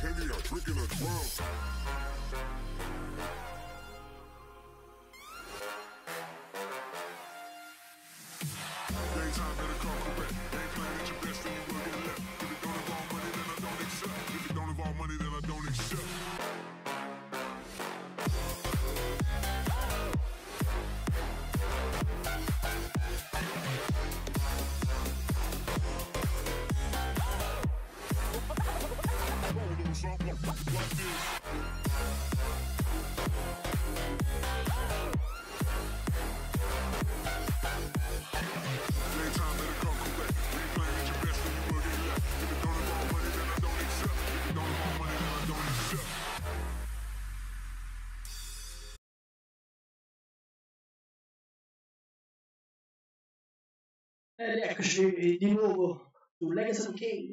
penny, I'm drinking a drum. Daytime better correct. Ain't playing at your best when Ed eccoci di nuovo su Legacy of Kain.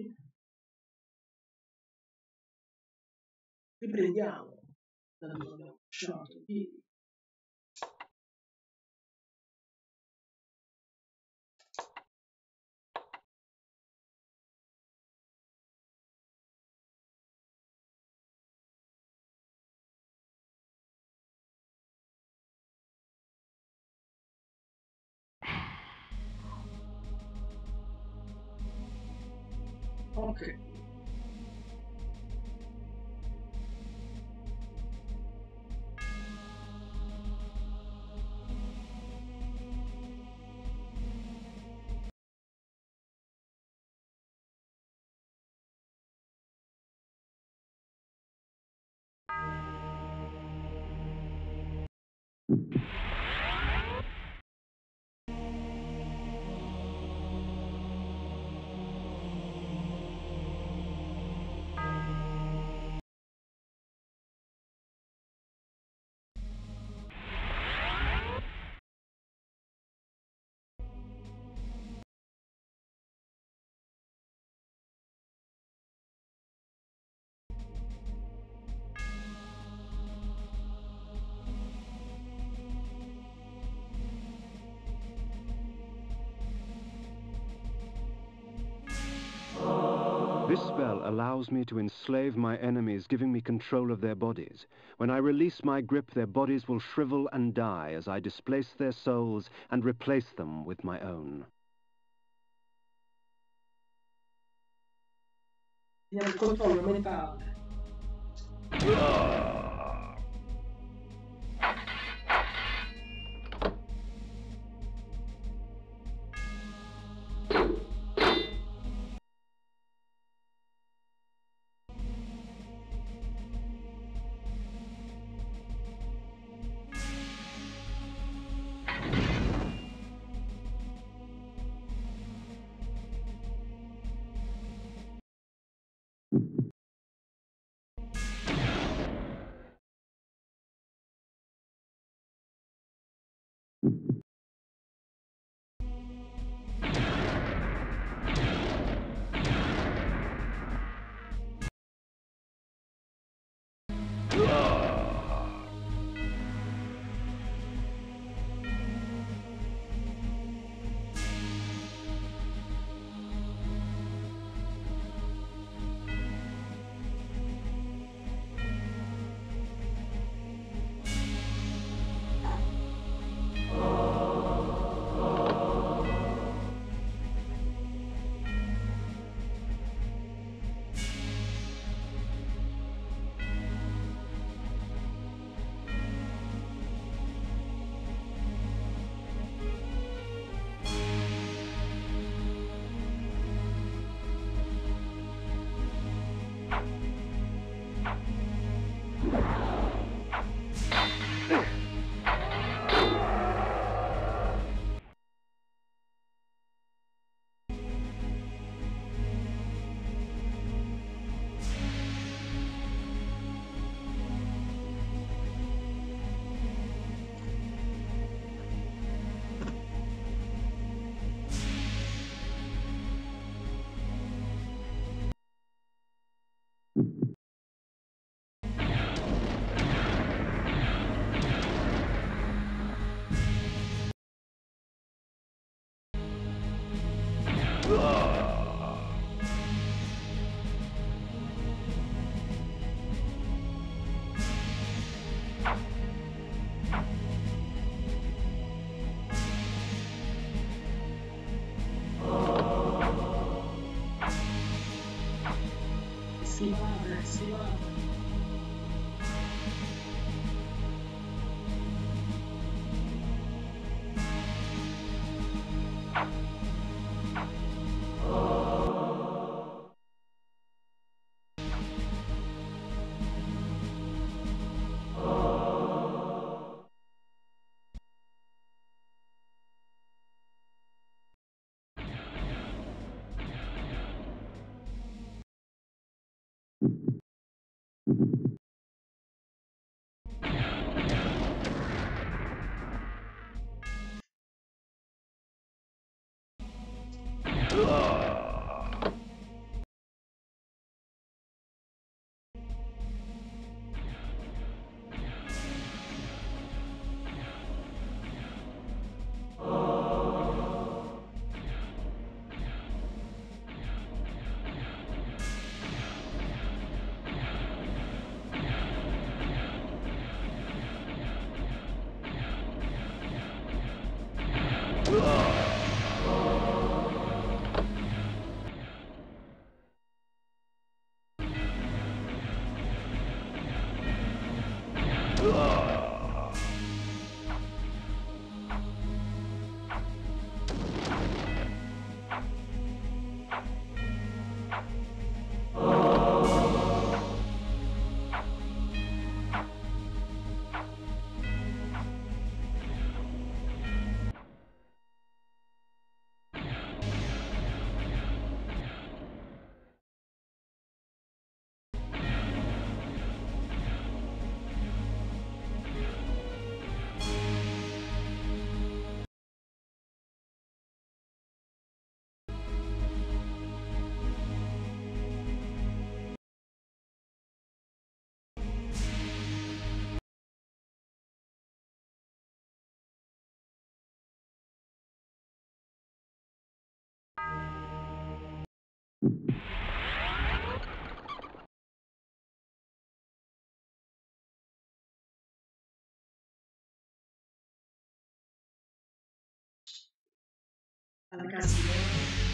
Riprendiamo da dove abbiamo lasciato ieri. This spell allows me to enslave my enemies, giving me control of their bodies. When I release my grip, their bodies will shrivel and die as I displace their souls and replace them with my own. Teniamo il controllo Alla Gracias.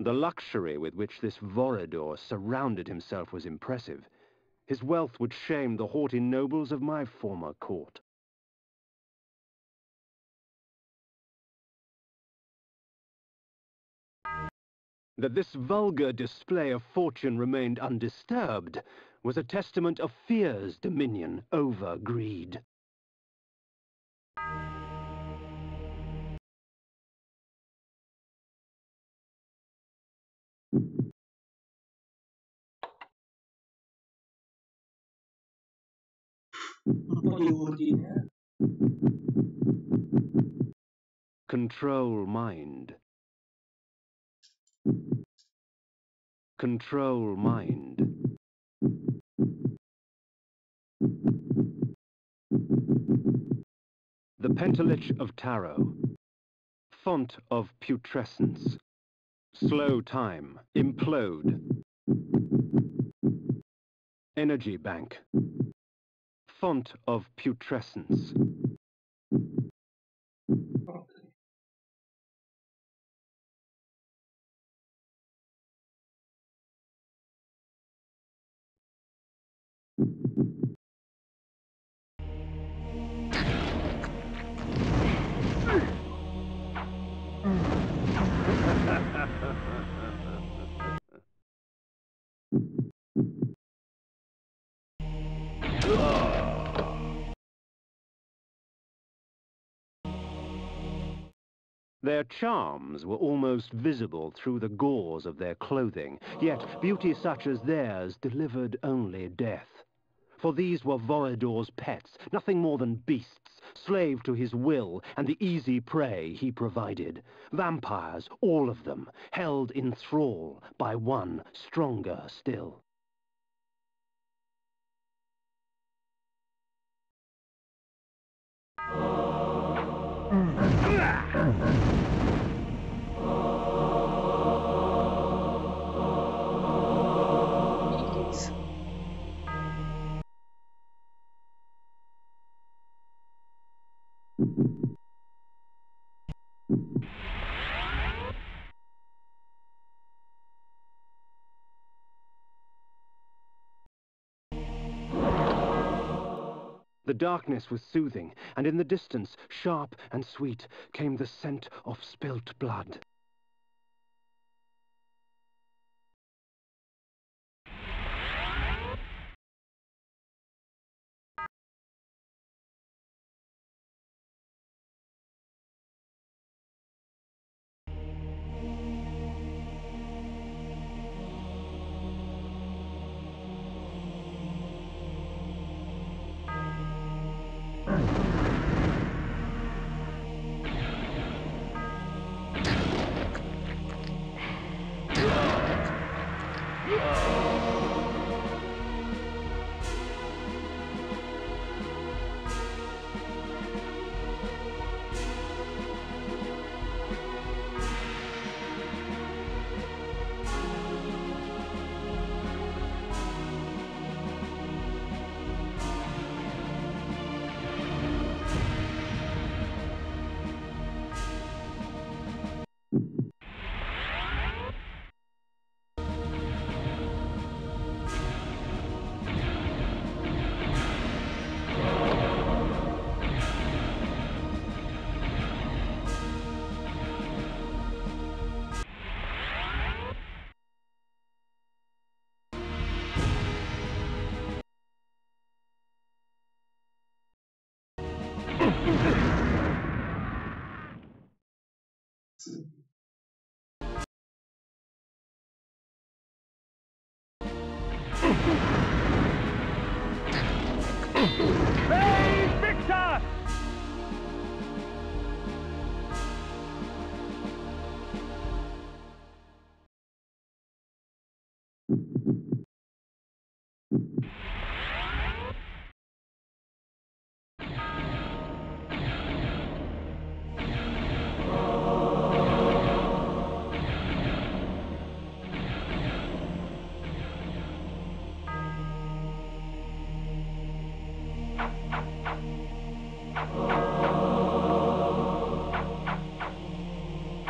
The luxury with which this Vorador surrounded himself was impressive. His wealth would shame the haughty nobles of my former court. That this vulgar display of fortune remained undisturbed was a testament of fear's dominion over greed. Control mind. Control mind. The Pentalich of Tarot. Font of putrescence. Slow time. Implode. Energy bank font of putrescence. Their charms were almost visible through the gauze of their clothing, yet beauty such as theirs delivered only death. For these were Vorador's pets, nothing more than beasts, slave to his will and the easy prey he provided. Vampires, all of them, held in thrall by one stronger still. The darkness was soothing, and in the distance, sharp and sweet, came the scent of spilt blood.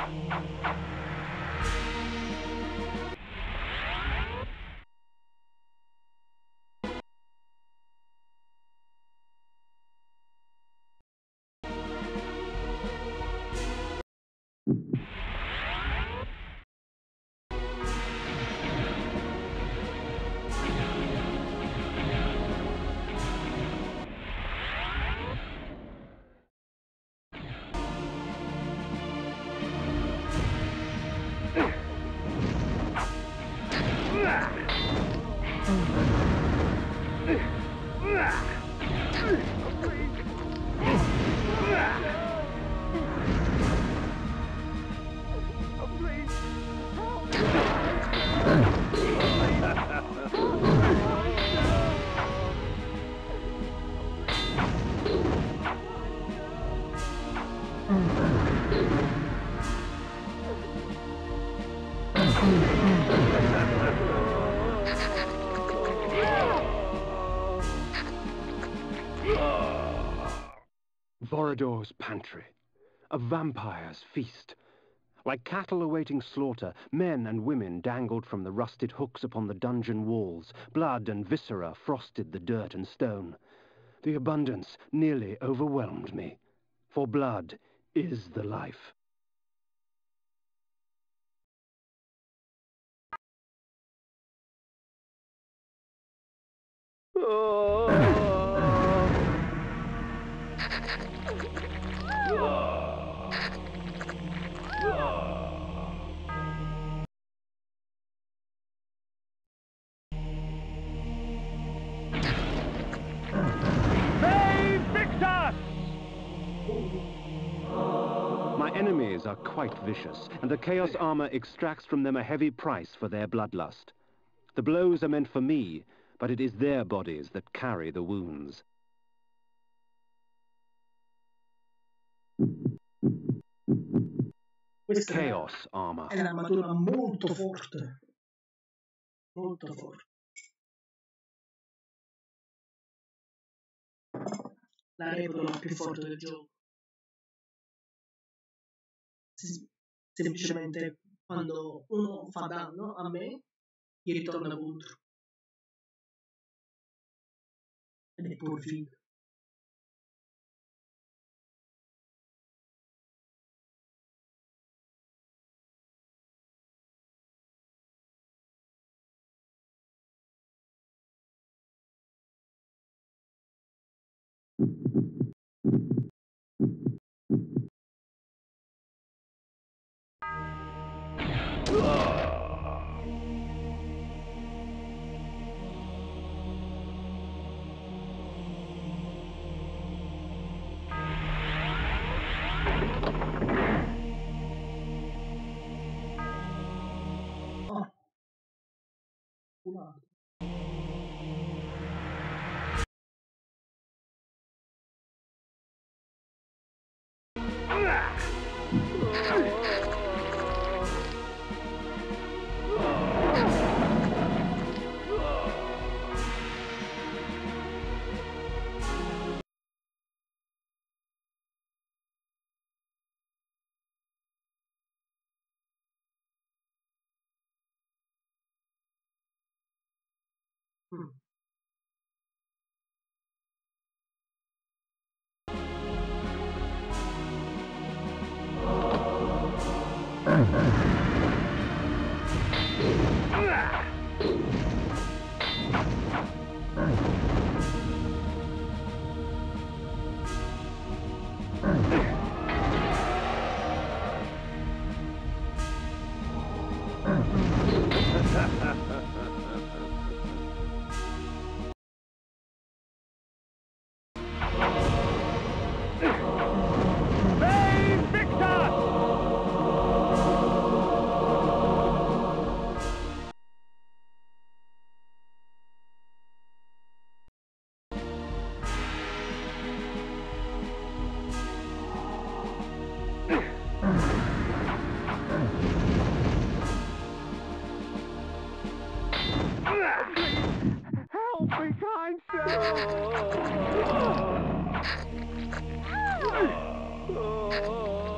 Hey, Victor! Vorador's pantry. A vampire's feast. Like cattle awaiting slaughter, men and women dangled from the rusted hooks upon the dungeon walls. Blood and viscera frosted the dirt and stone. The abundance nearly overwhelmed me. For blood is the life. Oh. My enemies are quite vicious, and the Chaos Armor extracts from them a heavy price for their bloodlust. The blows are meant for me, but it is their bodies that carry the wounds. Questa Chaos Armor. è un'armatura molto forte. Molto forte. La reputo la più forte del gioco. Sem- Semplicemente quando uno fa danno a me, gli ritorna contro. Ed è pure figo. 哭了。Oh.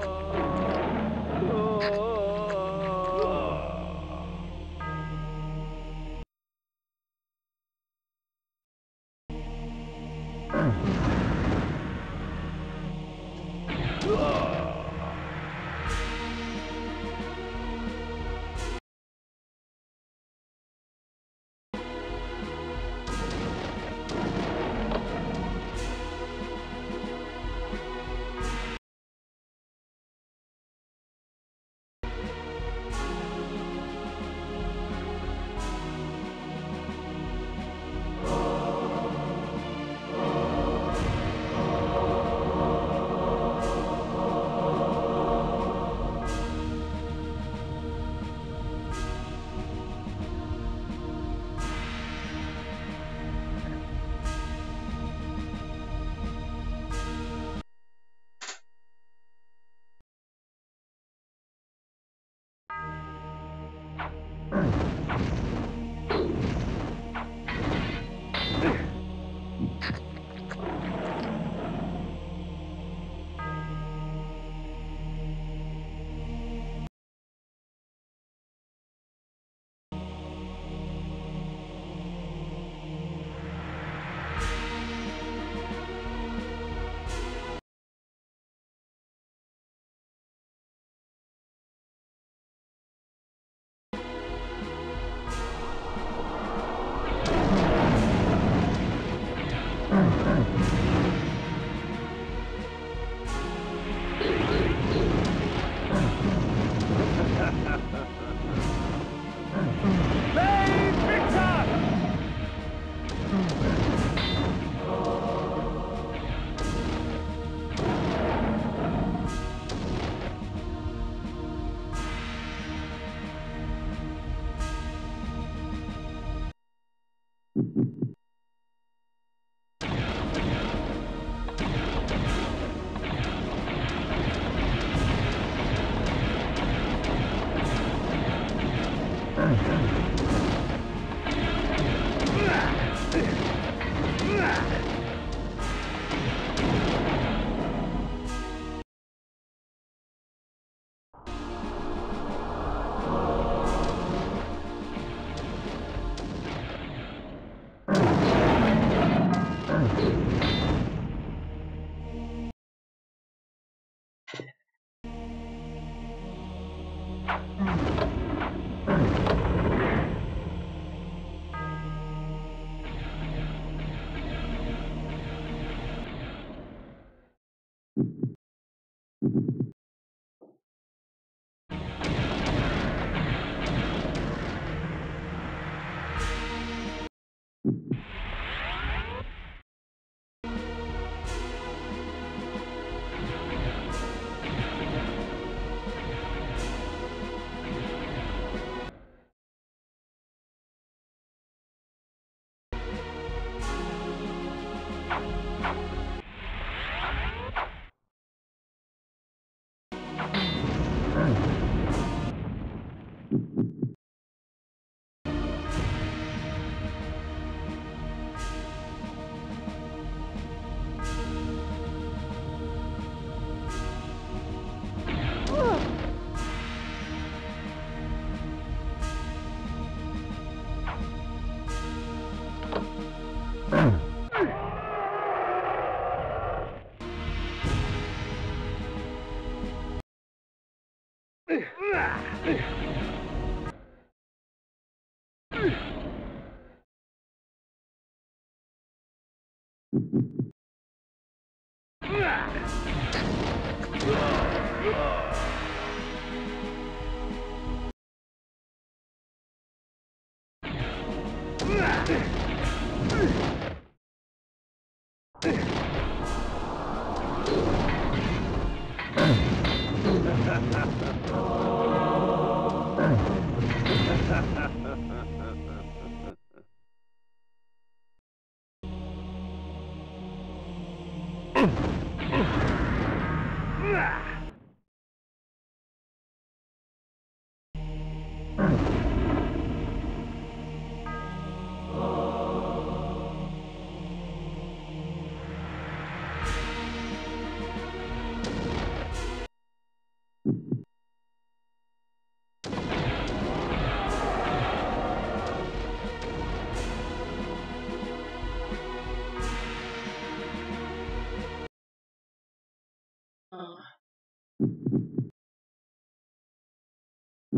Ah,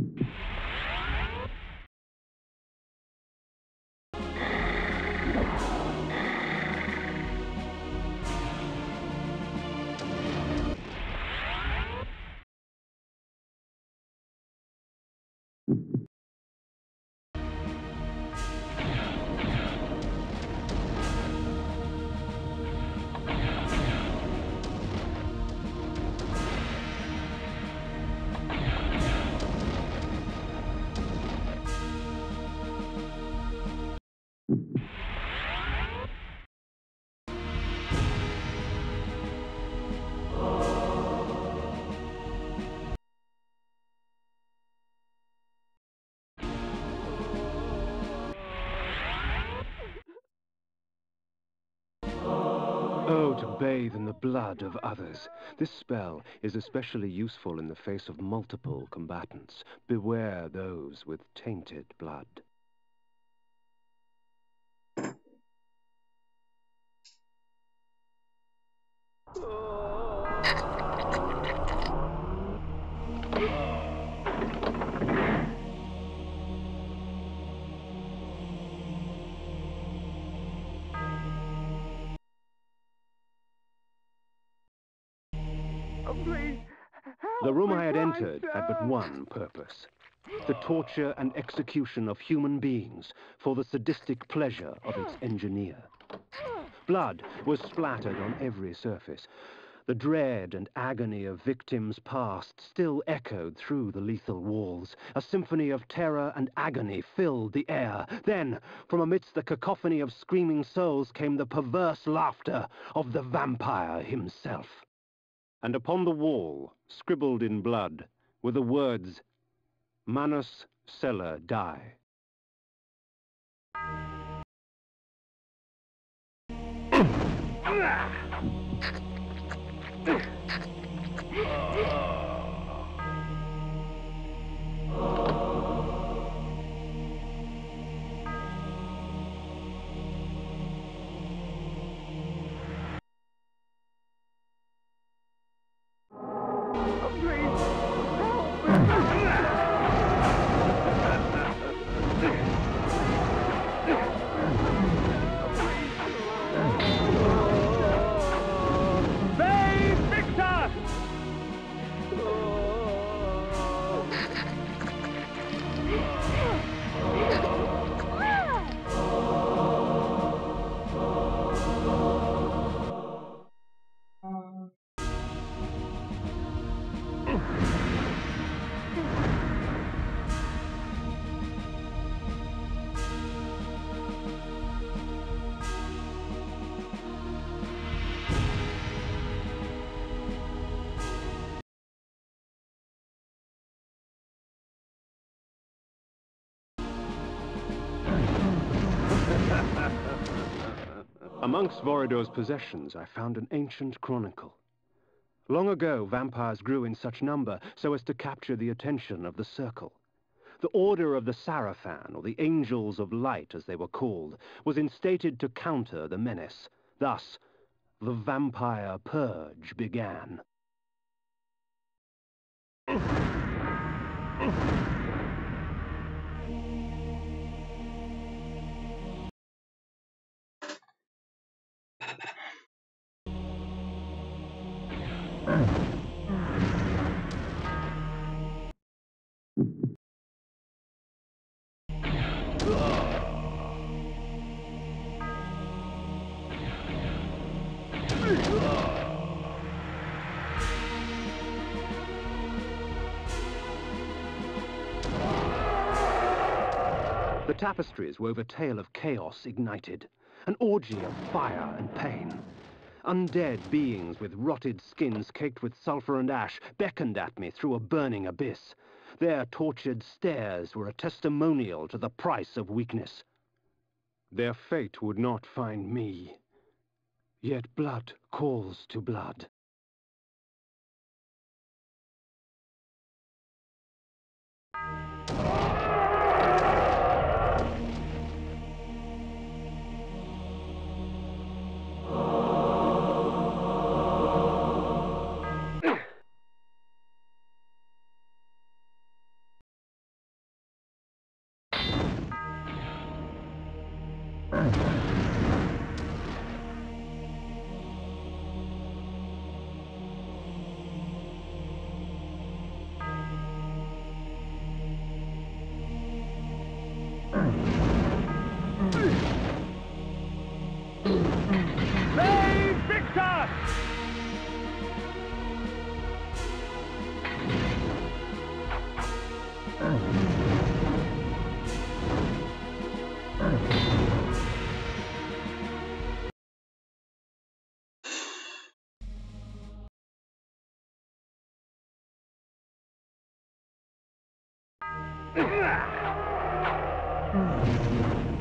Oh, to bathe in the blood of others. This spell is especially useful in the face of multiple combatants. Beware those with tainted blood. The room I had entered had but one purpose. The torture and execution of human beings for the sadistic pleasure of its engineer. Blood was splattered on every surface. The dread and agony of victims past still echoed through the lethal walls. A symphony of terror and agony filled the air. Then, from amidst the cacophony of screaming souls came the perverse laughter of the vampire himself. And upon the wall, scribbled in blood, were the words, Manus Celer Dei. Ah! Amongst Vorador's possessions, I found an ancient chronicle. Long ago, vampires grew in such number so as to capture the attention of the Circle. The Order of the Sarafan, or the Angels of Light as they were called, was instated to counter the menace. Thus, the Vampire Purge began. Tapestries wove a tale of chaos ignited, an orgy of fire and pain. Undead beings with rotted skins caked with sulfur and ash beckoned at me through a burning abyss. Their tortured stares were a testimonial to the price of weakness. Their fate would not find me. Yet blood calls to blood. Hmm.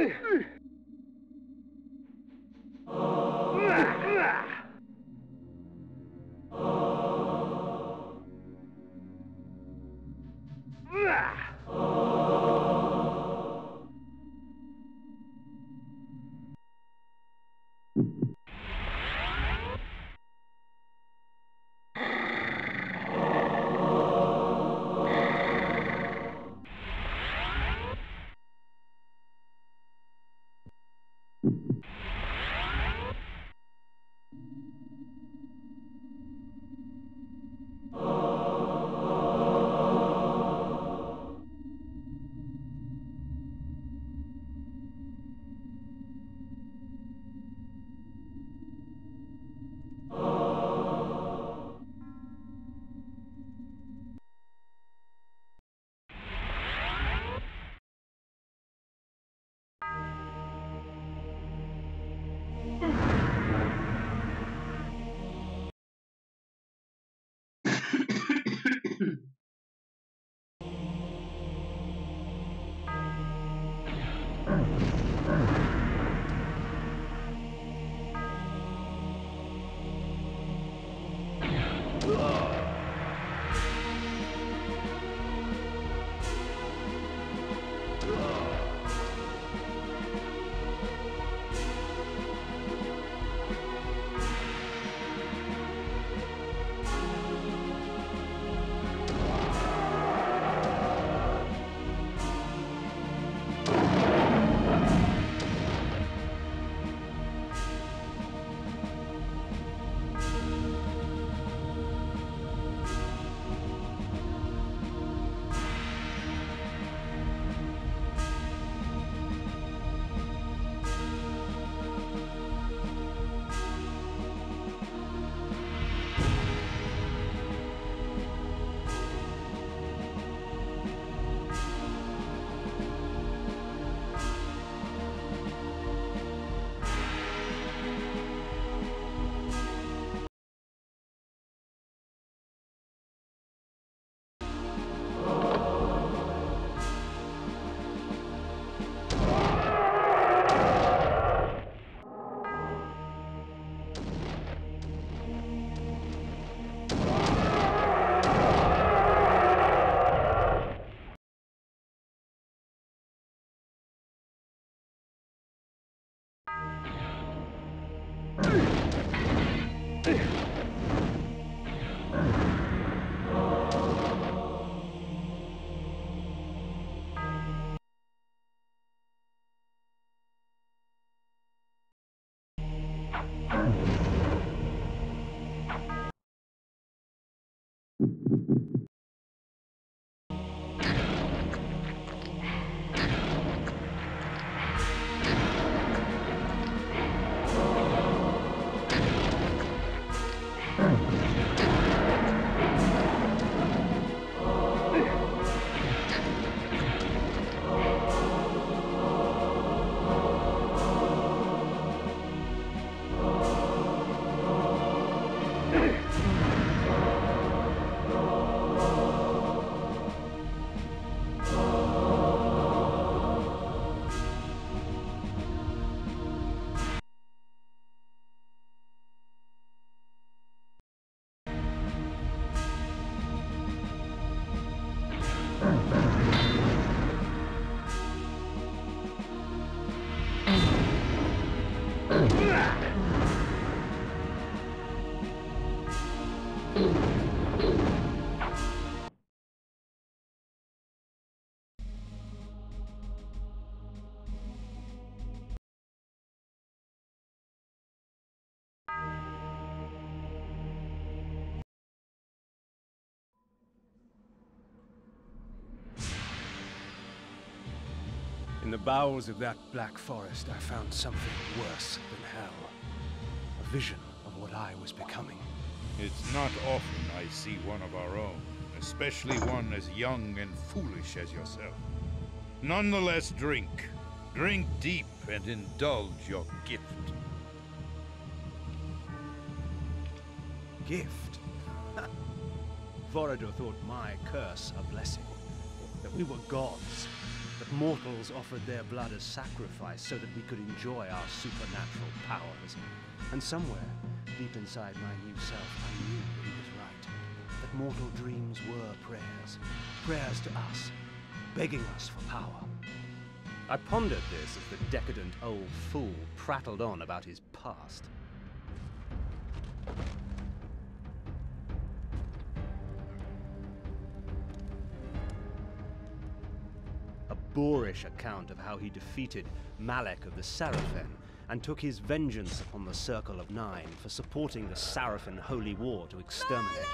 啊。In the bowels of that black forest, I found something worse than hell. A vision of what I was becoming. It's not often I see one of our own especially one as young and foolish as yourself. Nonetheless, drink. Drink deep and indulge your gift. Gift? Vorador thought my curse a blessing. That we were gods. That mortals offered their blood as sacrifice so that we could enjoy our supernatural powers. And somewhere, deep inside my new self, I knew he was right. That mortal dreams were prayers. Prayers to us, begging us for power. I pondered this as the decadent old fool prattled on about his past. Boorish account of how he defeated Malek of the Sarafan and took his vengeance upon the Circle of Nine for supporting the Sarafan holy war to exterminate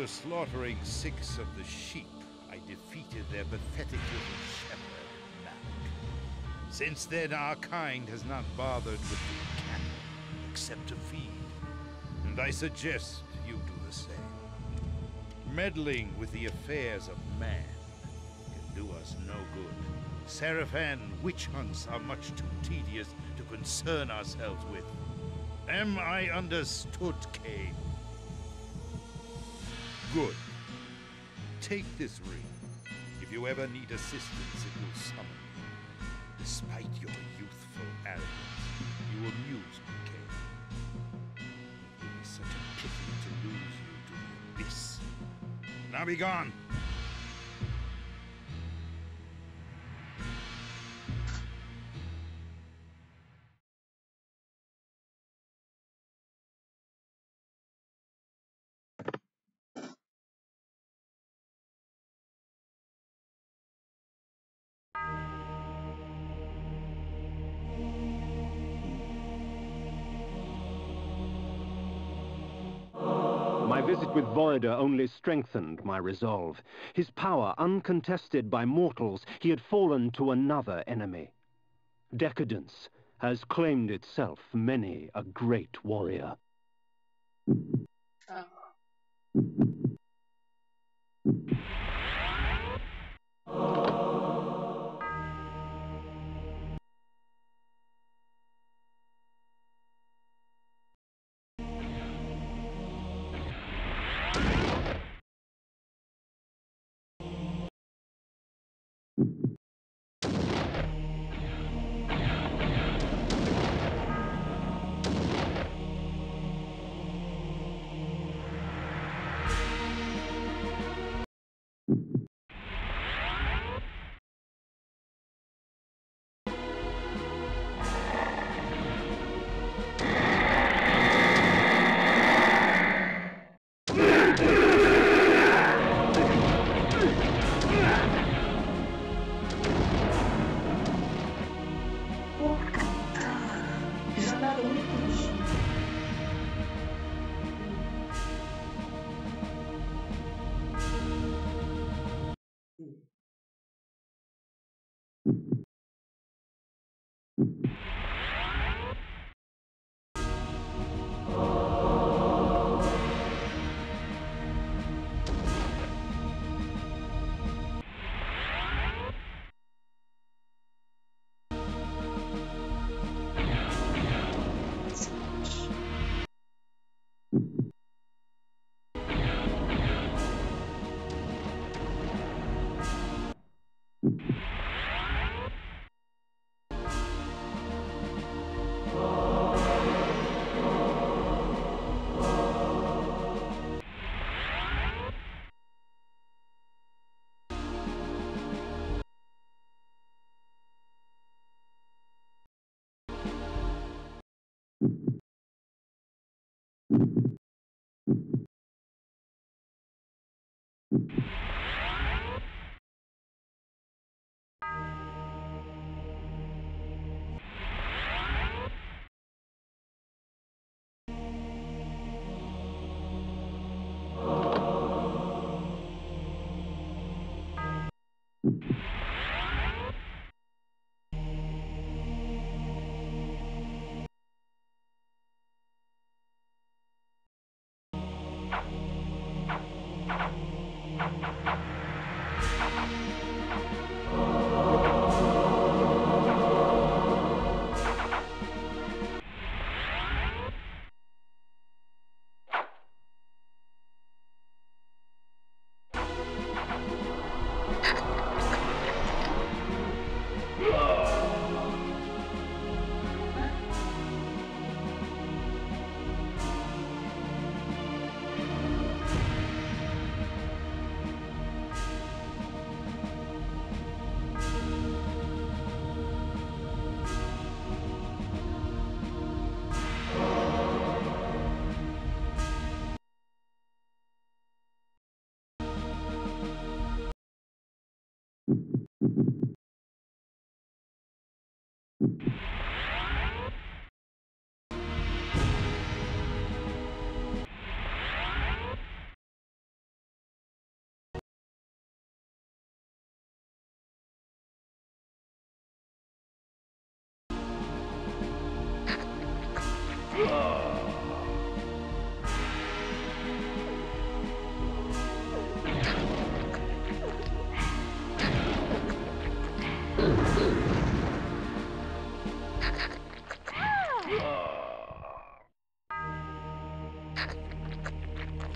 After slaughtering six of the sheep, I defeated their pathetic little shepherd, Malek. Since then, our kind has not bothered with the cattle, except to feed. And I suggest you do the same. Meddling with the affairs of man can do us no good. Sarafan witch hunts are much too tedious to concern ourselves with. Am I understood, Kain? Good. Take this ring. If you ever need assistance, it will summon me. Despite your youthful arrogance, you amuse me, Kain. It would be such a pity to lose you to the abyss. Now be gone! With Vorador only strengthened my resolve. His power uncontested by mortals, he had fallen to another enemy. Decadence has claimed itself many a great warrior.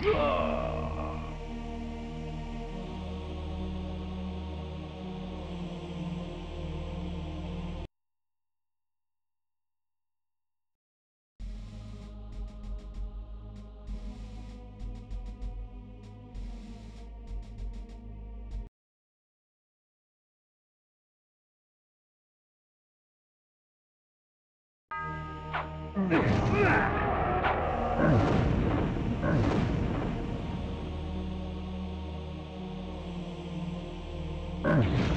Ugh! Oh,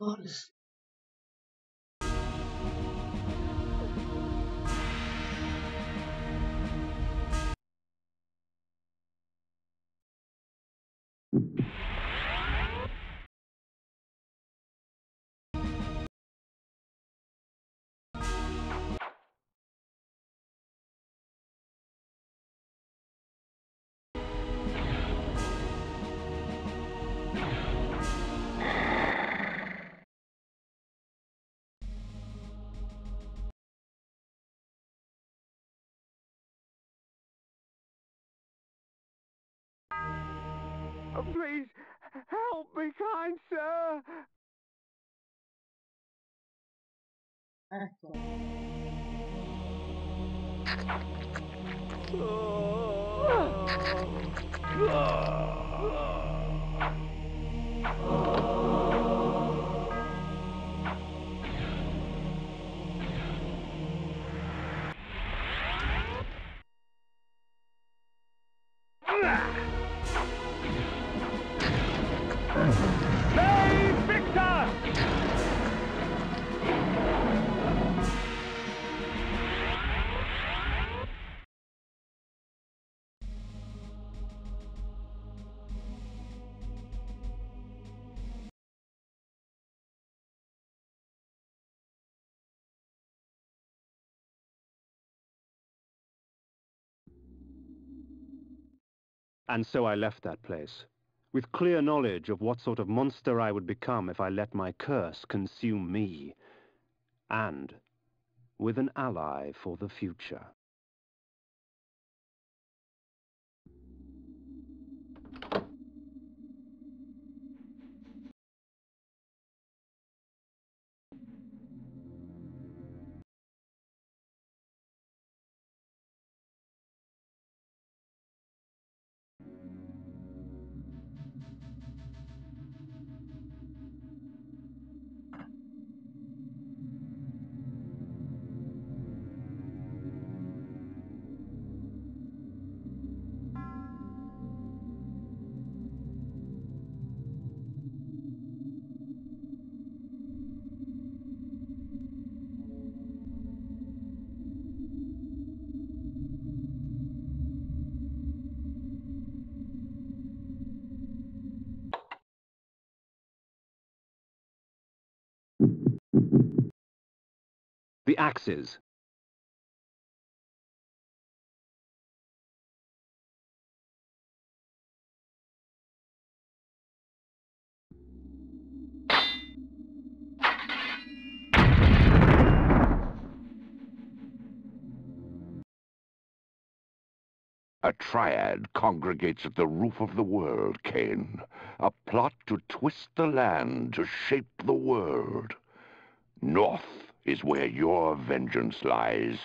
Misericórdias. Oh, please, help me, kind sir. Ecco. Save And so I left that place, with clear knowledge of what sort of monster I would become if I let my curse consume me, and with an ally for the future. The axes. A triad congregates at the roof of the world, Kain. A plot to twist the land, to shape the world. North is where your vengeance lies.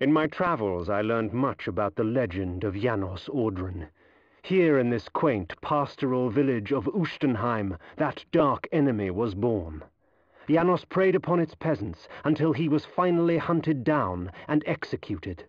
In my travels, I learned much about the legend of Janos Audron. Here in this quaint pastoral village of Uschtenheim, that dark enemy was born. Janos preyed upon its peasants until he was finally hunted down and executed.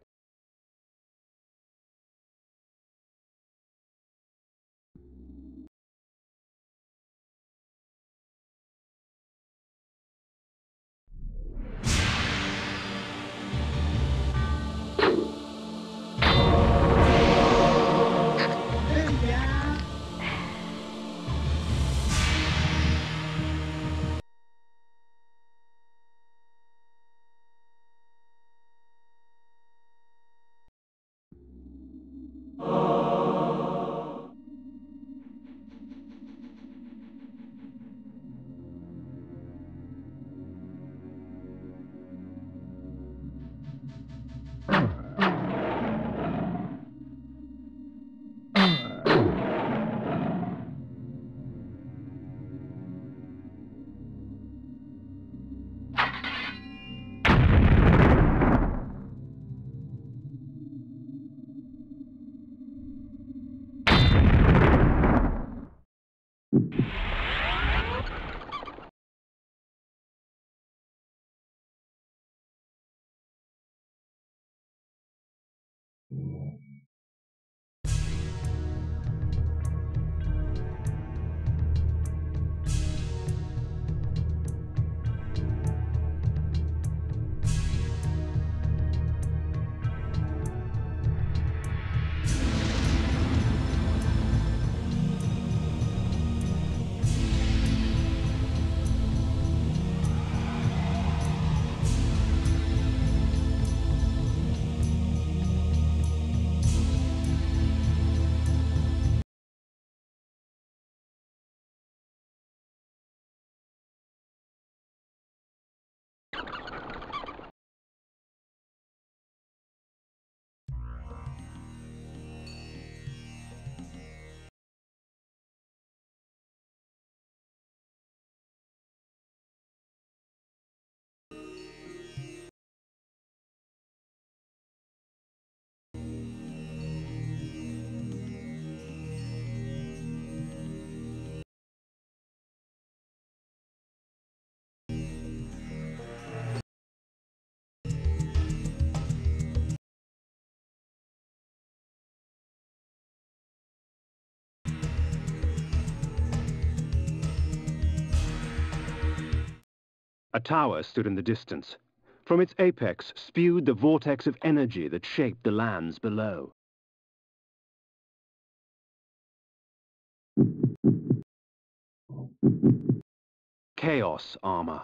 A tower stood in the distance. From its apex spewed the vortex of energy that shaped the lands below. Chaos armor.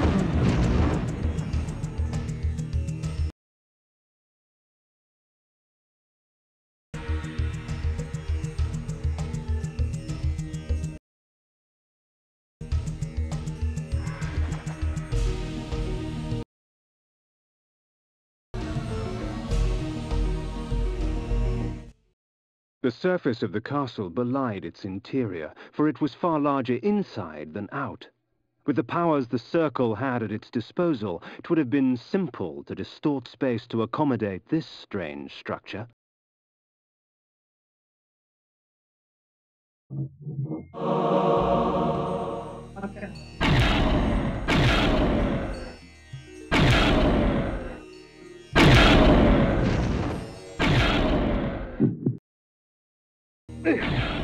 The surface of the castle belied its interior, for it was far larger inside than out. With the powers the Circle had at its disposal, it would have been simple to distort space to accommodate this strange structure. Ok. Ugh.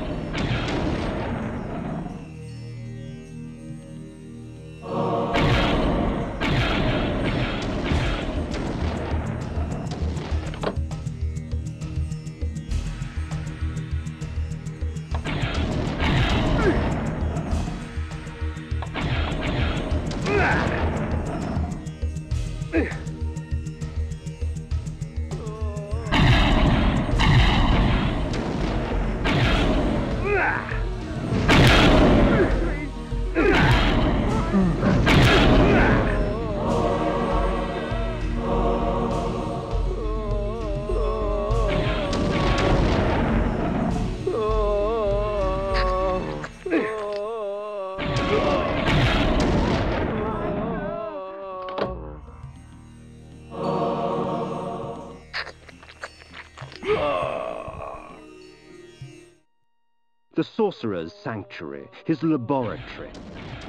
The sorcerer's sanctuary, his laboratory.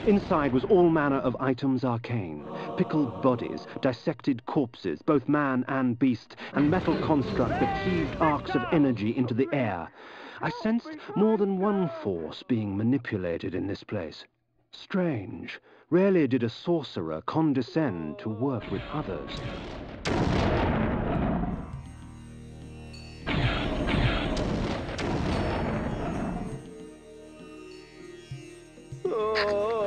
Inside was all manner of items arcane. Pickled bodies, dissected corpses, both man and beast, and metal construct that heaved arcs of energy into the air. I sensed more than one force being manipulated in this place. Strange. Rarely did a sorcerer condescend to work with others. Oh,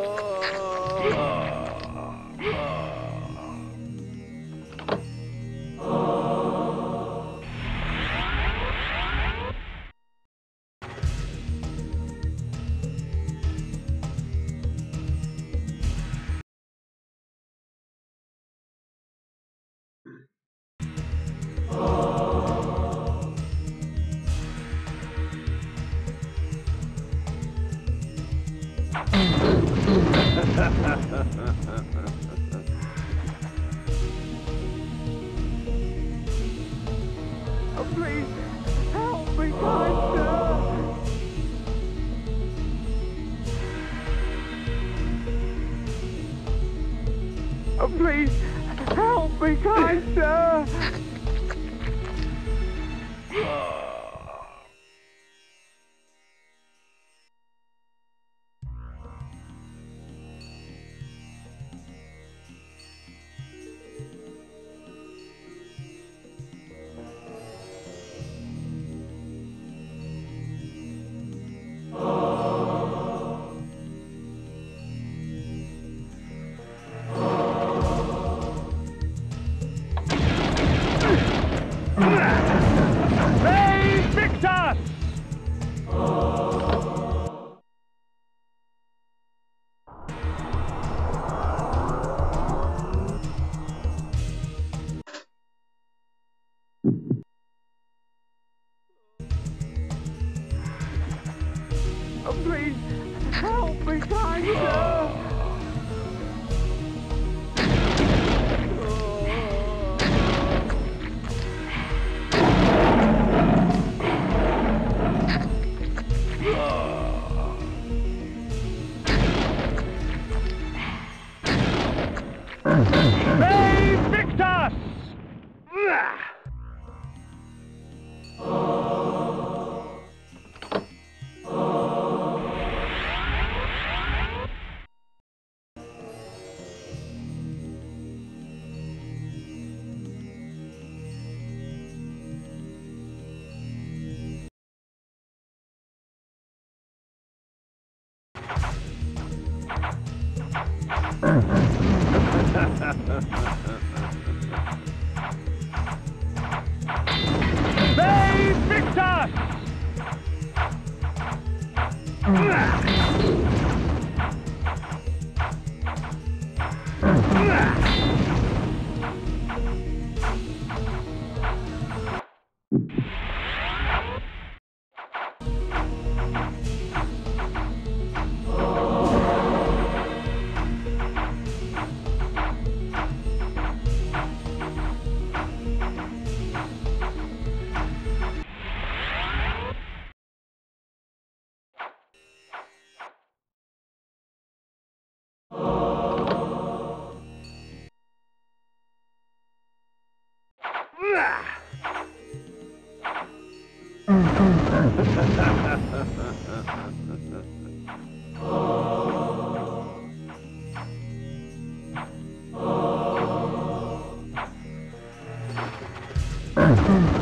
Mm-hmm.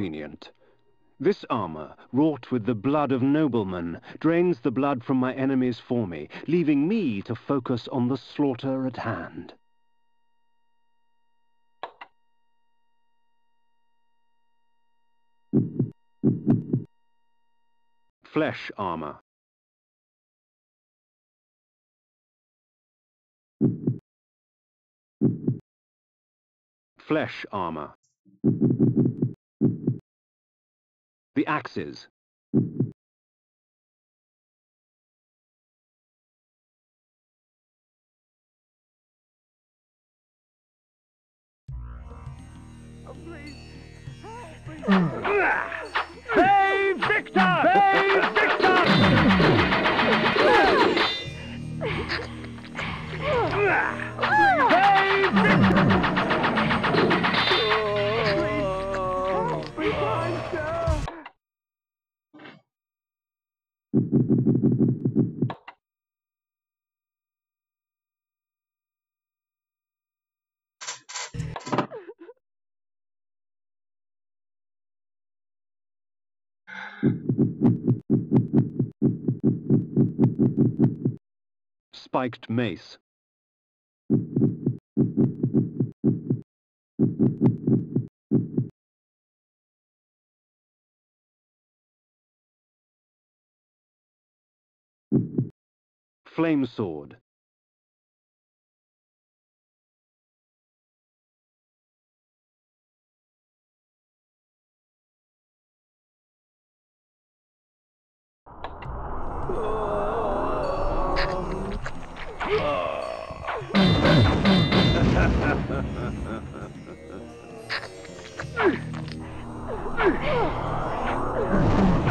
Convenient. This armor, wrought with the blood of noblemen, drains the blood from my enemies for me, leaving me to focus on the slaughter at hand. Flesh armor. Flesh armor. The axes. Save Victor! Save Spiked mace. Flame sword.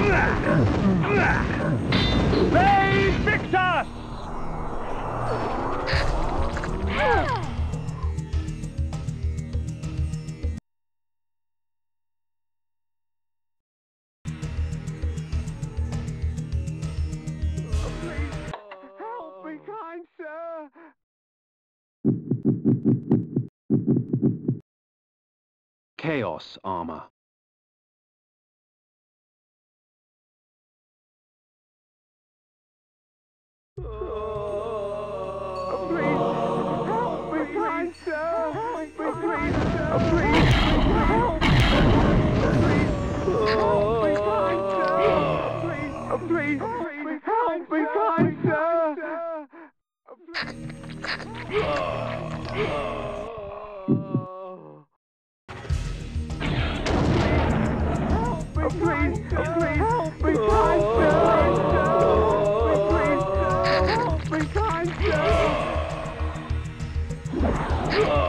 Me, kind sir! Chaos armor. Please, help me, kind sir! Help me, please, sir! Please, help me! Please, help me, kind sir! Please, please, please, help me, kind sir! Please, please, help me, please, please, spell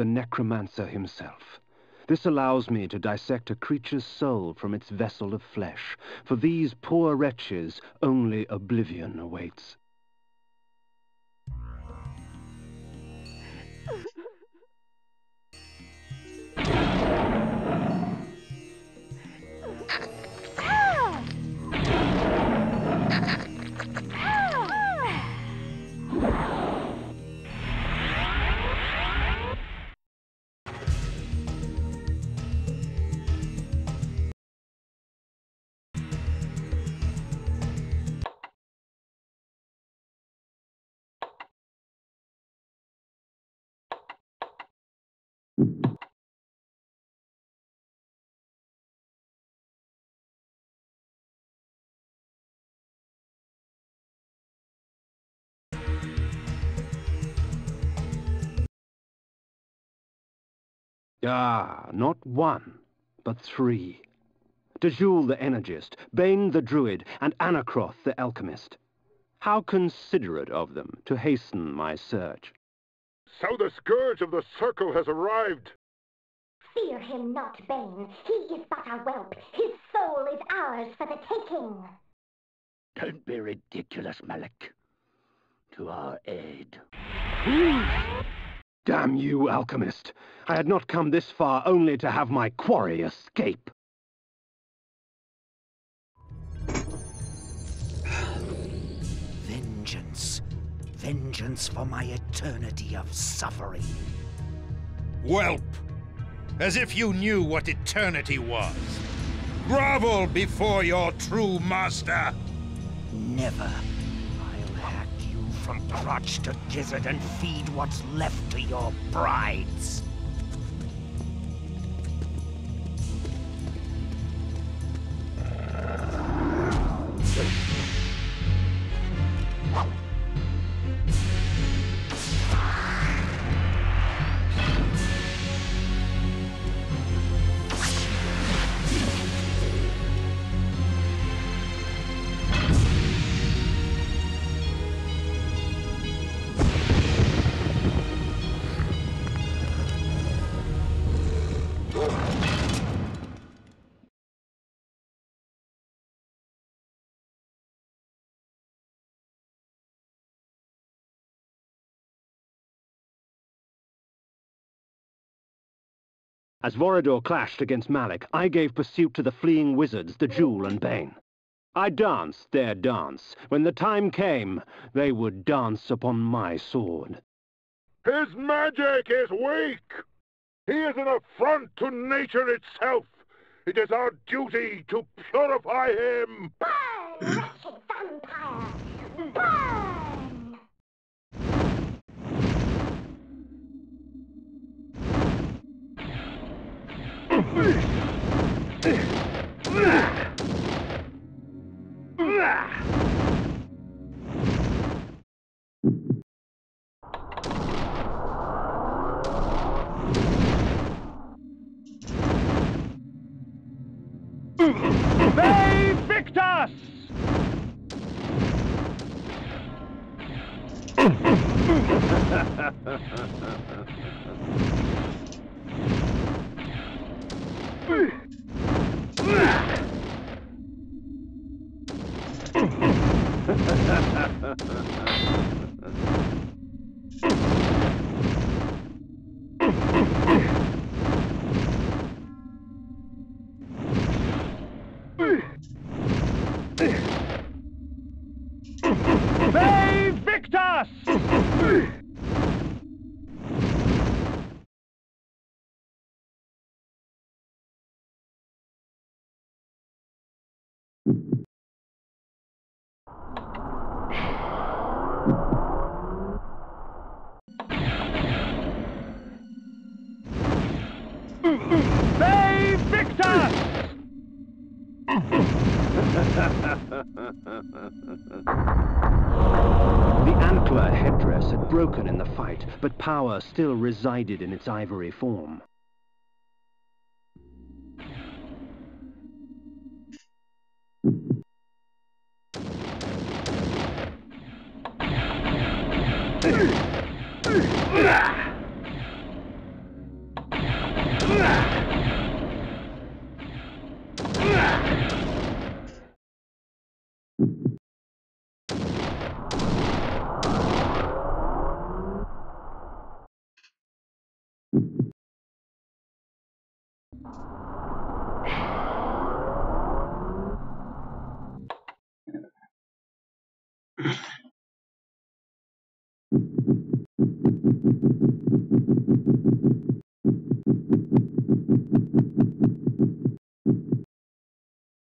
the necromancer himself. This allows me to dissect a creature's soul from its vessel of flesh. For these poor wretches, only oblivion awaits. Ah, not one, but three. DeJoule the Energist, Bane the Druid, and Anarcrothe the Alchemist. How considerate of them to hasten my search. So the Scourge of the Circle has arrived. Fear him not, Bane. He is but a whelp. His soul is ours for the taking. Don't be ridiculous, Malek. To our aid. Damn you, alchemist! I had not come this far only to have my quarry escape. Vengeance. Vengeance for my eternity of suffering. Whelp! As if you knew what eternity was. Grovel before your true master! Never. From crotch to gizzard and feed what's left to your brides. As Vorador clashed against Malek, I gave pursuit to the fleeing wizards, DeJoule and Bane. I danced their dance. When the time came, they would dance upon my sword. His magic is weak. He is an affront to nature itself. It is our duty to purify him. Burn, wretched vampire! Burn! They Victus! They Victus! They Victus! The antler headdress had broken in the fight, but power still resided in its ivory form.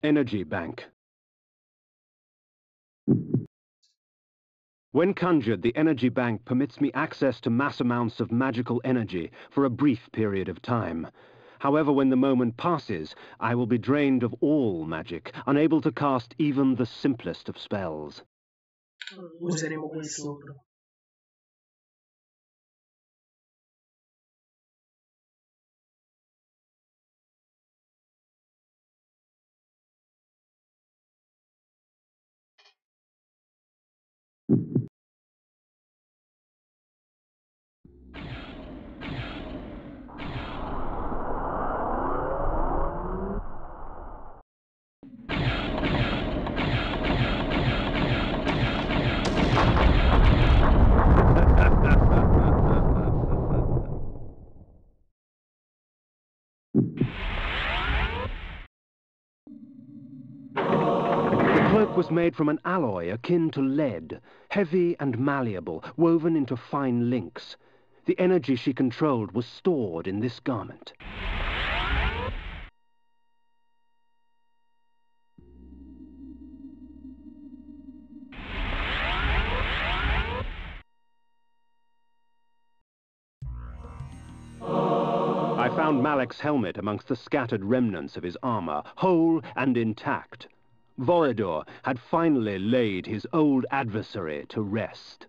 Energy Bank. When conjured, the Energy Bank permits me access to mass amounts of magical energy for a brief period of time. However, when the moment passes, I will be drained of all magic, unable to cast even the simplest of spells. Useremo questo. The cloak was made from an alloy akin to lead, heavy and malleable, woven into fine links. The energy she controlled was stored in this garment. I found Malek's helmet amongst the scattered remnants of his armor, whole and intact. Vorador had finally laid his old adversary to rest.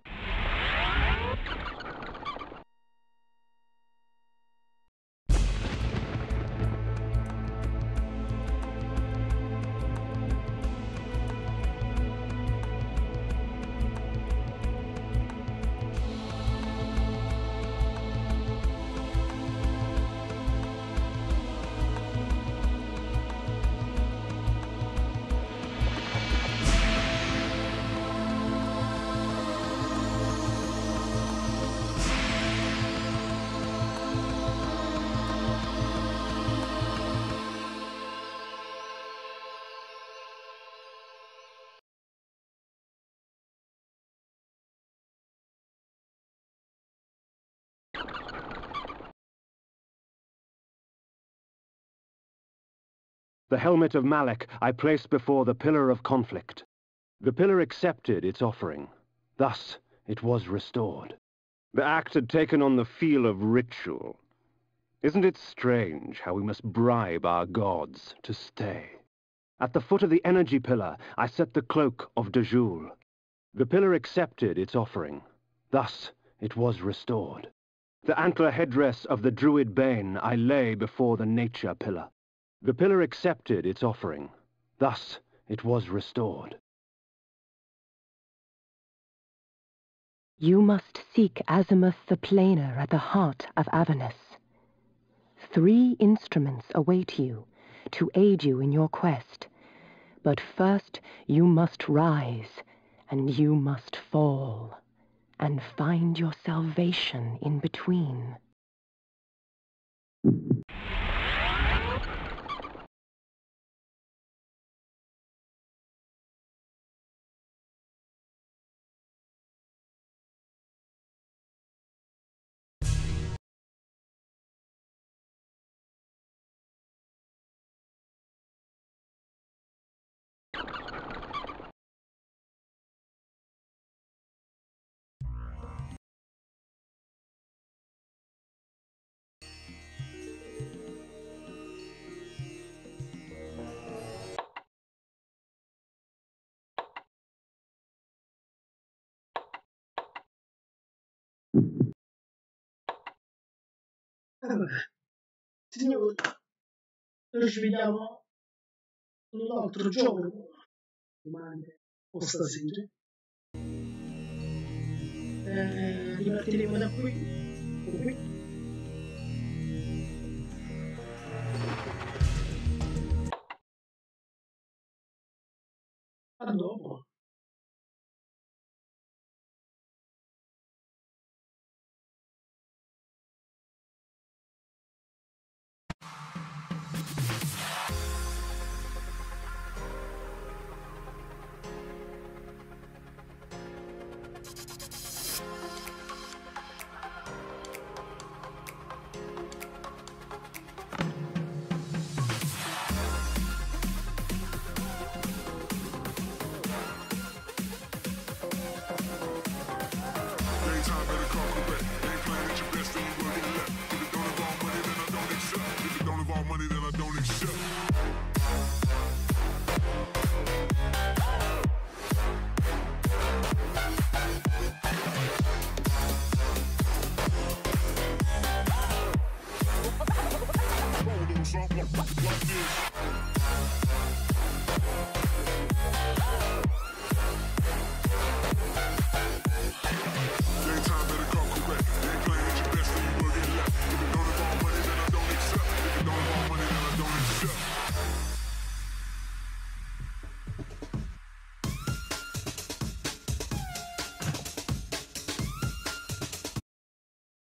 The helmet of Malek I placed before the Pillar of Conflict. The pillar accepted its offering. Thus it was restored. The act had taken on the feel of ritual. Isn't it strange how we must bribe our gods to stay? At the foot of the energy pillar, I set the cloak of DeJoule. The pillar accepted its offering. Thus it was restored. The antler headdress of the druid Bane I lay before the nature pillar. The pillar accepted its offering. Thus it was restored. You must seek Azimuth the Planar at the heart of Avernus. Three instruments await you to aid you in your quest. But first you must rise, and you must fall, and find your salvation in between. Signori, noi ci vediamo un altro giorno, domani o stasera. Eh, ripartiremo da qui, qui. A dopo.